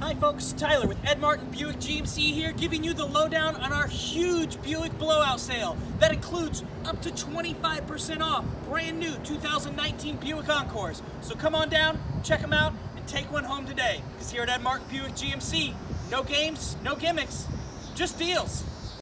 Hi folks, Tyler with Ed Martin Buick GMC here giving you the lowdown on our huge Buick blowout sale. That includes up to 25% off brand new 2019 Buick Encores. So come on down, check them out, and take one home today. Because here at Ed Martin Buick GMC, no games, no gimmicks, just deals.